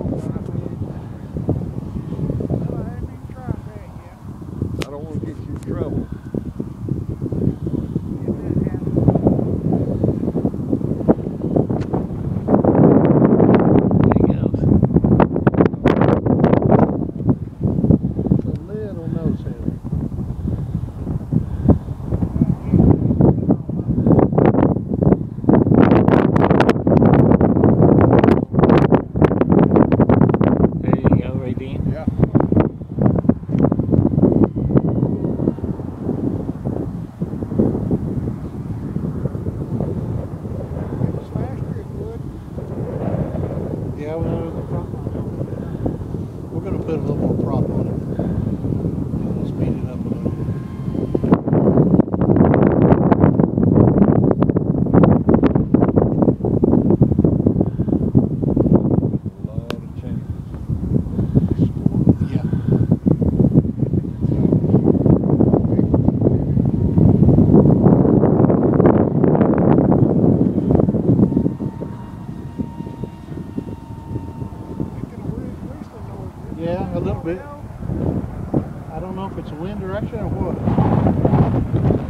I Yeah. Yeah, well, the prop, Yeah, a little bit. I don't know if it's wind direction or what.